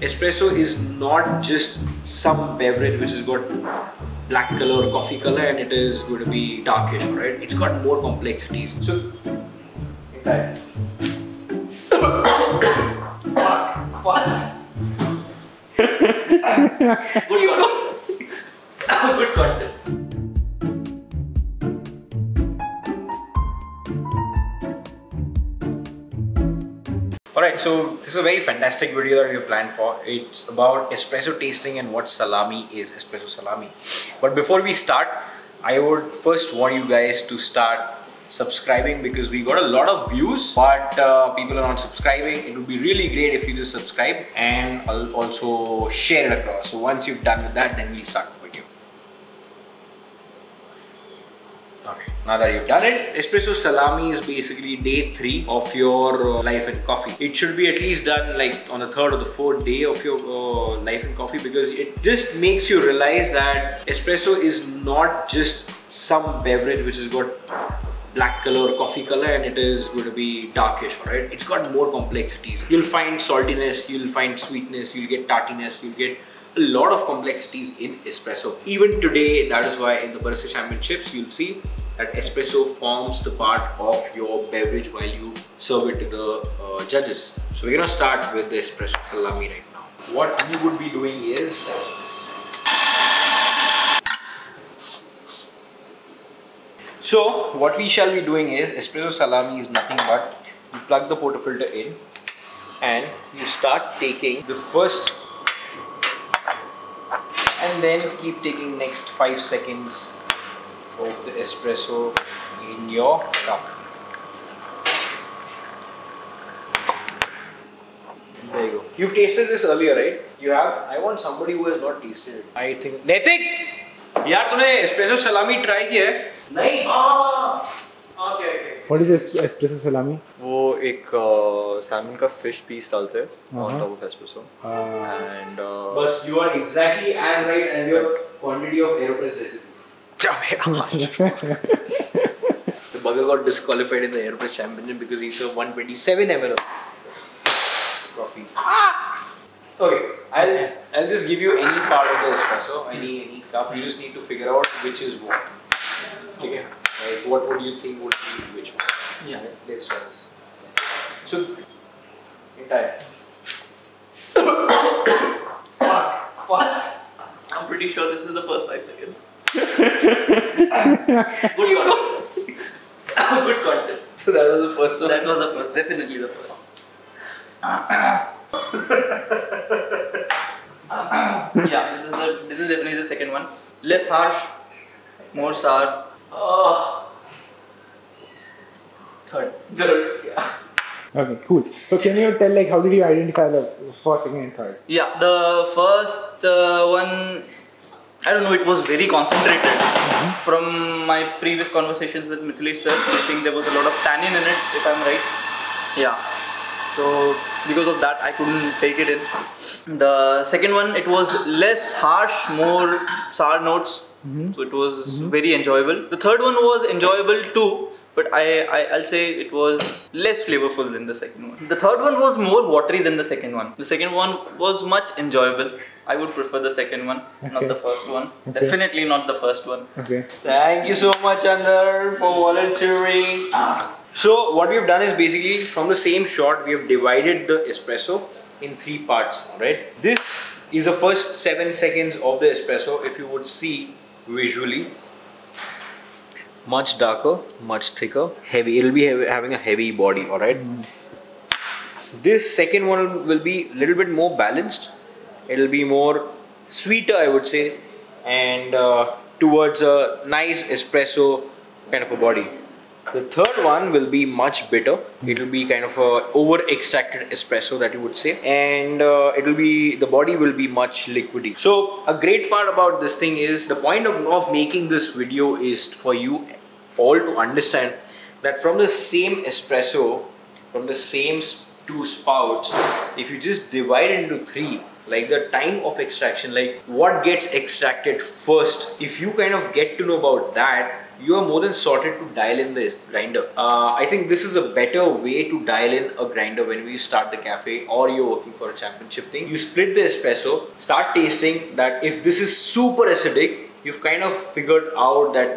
Espresso is not just some beverage which has got black color or coffee color and it is going to be darkish, right? It's got more complexities. So, fuck, fuck. Good content. Good content. Alright, so this is a very fantastic video that we have planned for. It's about espresso tasting and what salami is, espresso salami. But before we start, I would first want you guys to start subscribing because we got a lot of views but uh, people are not subscribing it would be really great if you just subscribe and I'll also share it across so once you've done with that then we'll start the video okay. Now that you've done it espresso salami is basically day three of your uh, life and coffee. It should be at least done like on the third or the fourth day of your uh, life and coffee because it just makes you realize that espresso is not just some beverage which has got black color coffee color and it is going to be darkish right it's got more complexities. You'll find saltiness you'll find sweetness you'll get tartiness you'll get a lot of complexities in espresso. Even today that is why in the barista championships you'll see that espresso forms the part of your beverage while you serve it to the uh, judges. So we're gonna start with the espresso salami right now. What we would be doing is So what we shall be doing is espresso salami is nothing but you plug the portafilter in and you start taking the first and then keep taking next 5 seconds of the espresso in your cup. There you go. You've tasted this earlier, right? You have? I want somebody who has not tasted it. I think. Netik! यार तूने espresso salami try किया है? नहीं okay okay What is is espresso salami वो एक salmon का fish piece डालते हैं on top of espresso and बस you are exactly as right as your quantity of AeroPress recipe The bugger got disqualified in the AeroPress championship because he served 127 ml coffee. Ah! Okay, I'll I'll just give you any part of the espresso, any any cup. You just need to figure out which is what. Okay, like what would you think would which one yeah let's try this so entire fuck fuck I'm pretty sure this is the first five seconds. Good content. Good content. So that was the first one. That was the first, definitely the first. yeah, this is the this is definitely the second one. Less harsh, more sour. Oh. Third. Third. Yeah. okay, cool. So can you tell like how did you identify the first, second, and third? Yeah, the first uh, one, I don't know, it was very concentrated. Mm-hmm. From my previous conversations with Mithilesh sir, I think there was a lot of tannin in it, if I'm right. Yeah. So because of that, I couldn't take it in. The second one, it was less harsh, more sour notes. Mm-hmm. So it was mm-hmm. very enjoyable. The third one was enjoyable too, but I, I I'll say it was less flavorful than the second one. The third one was more watery than the second one. The second one was much enjoyable. I would prefer the second one, not the first one. Okay. Definitely not the first one. Okay. Thank you so much, Andar, for volunteering. So what we've done is basically from the same shot, we have divided the espresso in three parts, right? This is the first seven seconds of the espresso. If you would see visually, much darker, much thicker, heavy. It'll be heavy, having a heavy body, all right? This second one will be a little bit more balanced. It'll be more sweeter, I would say, and uh, towards a nice espresso kind of a body. The third one will be much bitter. It will be kind of a over extracted espresso that you would say, and uh, it will be the body will be much liquidy. So a great part about this thing is the point of, of making this video is for you all to understand that from the same espresso, from the same two spouts, if you just divide into three, like the time of extraction, like what gets extracted first, if you kind of get to know about that, you are more than sorted to dial in this grinder. Uh, I think this is a better way to dial in a grinder when we start the cafe or you're working for a championship thing. You split the espresso, start tasting that if this is super acidic, you've kind of figured out that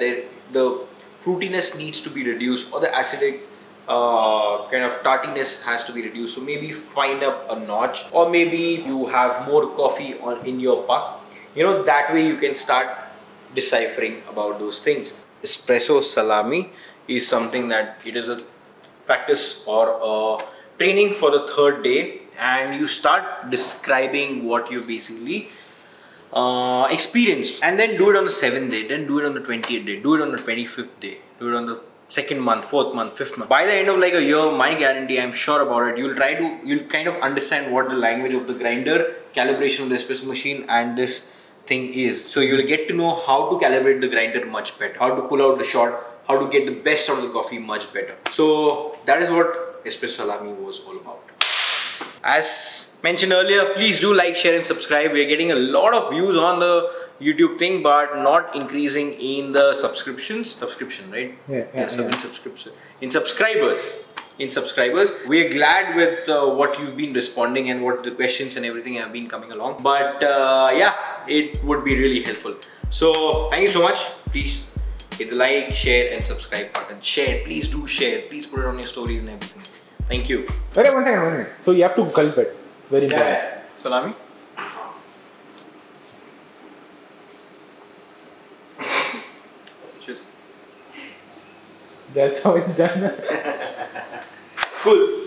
the fruitiness needs to be reduced or the acidic uh, kind of tartiness has to be reduced. So maybe find up a notch or maybe you have more coffee on in your puck. You know, that way you can start deciphering about those things. Espresso salami is something that it is a practice or a training for the third day and you start describing what you basically uh, experienced and then do it on the seventh day then do it on the 20th day do it on the 25th day do it on the second month fourth month fifth month. By the end of like a year my guarantee i'm sure about it you'll try to you'll kind of understand what the language of the grinder calibration of the espresso machine and this thing is. So you'll get to know how to calibrate the grinder much better how to pull out the shot how to get the best out of the coffee much better. So that is what espresso salami was all about. As mentioned earlier, please do like, share and subscribe. We are getting a lot of views on the YouTube thing, but not increasing in the subscriptions. Subscription, right? Yeah, yeah, yes, yeah. in subscription. In subscribers. In subscribers. We are glad with uh, what you've been responding and what the questions and everything have been coming along. But uh, yeah, it would be really helpful. So thank you so much. Please hit the like, share and subscribe button. Share, please do share. Please put it on your stories and everything. Thank you. Wait, one second, one second. So you have to gulp it. Very important. Salami? Cheers. That's how it's done. Cool.